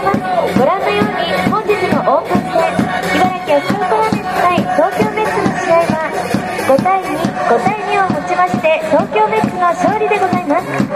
いますご覧のように本日のオープン戦茨城福岡ラーメン対東京メッツの試合は5対25対2をもちまして東京メッツの勝利でございます。